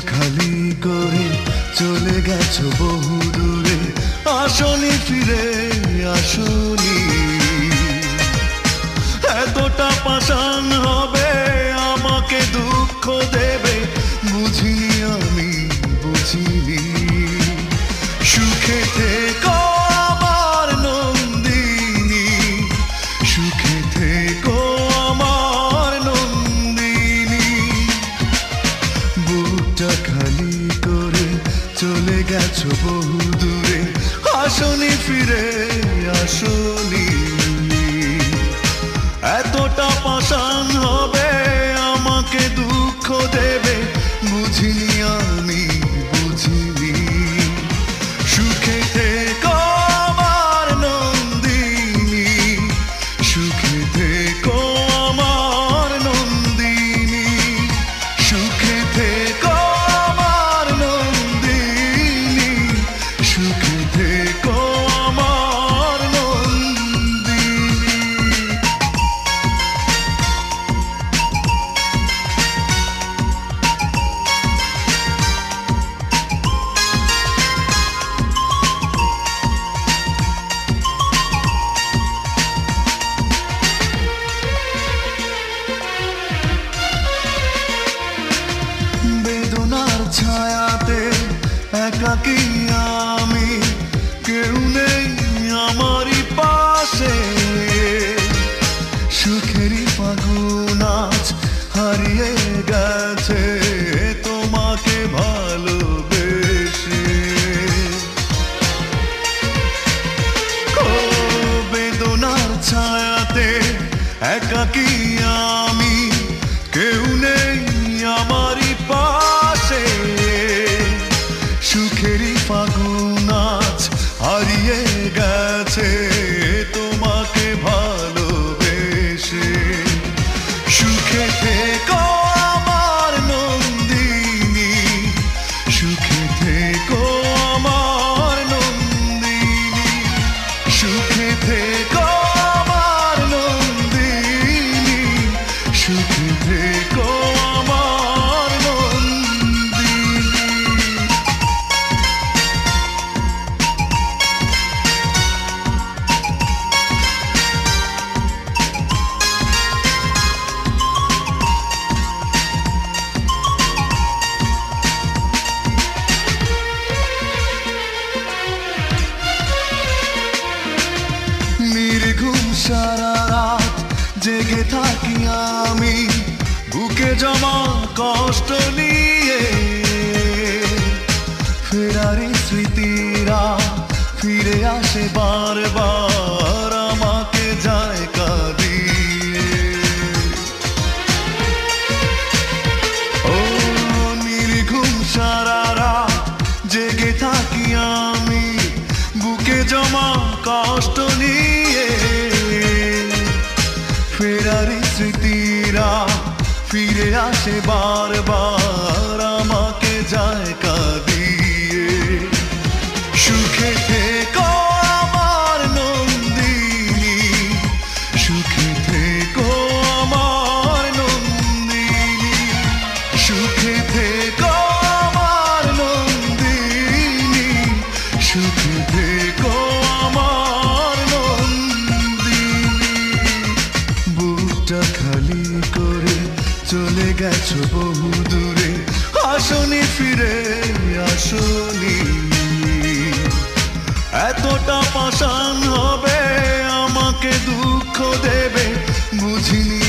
খালি করে চলে গেছো বহু দূরে। আসনি ফিরে, আসনি। এতটা পাশান হবে আমাকে দুঃখ দে। গেছো বহু দূরে। আসনি ফিরে আসনি। এতটা পাশান হবে আমাকে দুঃখ একাকি আমি? কেউ নেই আমারই পাশে। সুখেরই ফাগুন আজ হারিয়ে গেছে তোমাকে ভালোবেসে। বেদনার ছায়াতে একাকি আমি? থাকি আমি বুকে জমা কষ্ট নিয়ে? ফেরারি স্মৃতিরা ফিরে আসে বারবার আমাকে যায় কাঁদিয়ে ও নির্ঘুম সারা রাত জেগে থাকি আমি, বুকে জমা কষ্ট ফিরে আসে বারবার, আমাকে যায় কাঁদিয়ে সুখে থেকো আমার নন্দিনী, সুখে থেকো আমার নন্দিনী, সুখে থেকো আমার নন্দিনী, সুখে গেছো বহু দূরে। আসনি ফিরে আসনি। এতটা পাষাণ হবে আমাকে দুঃখ দেবে বুঝিনি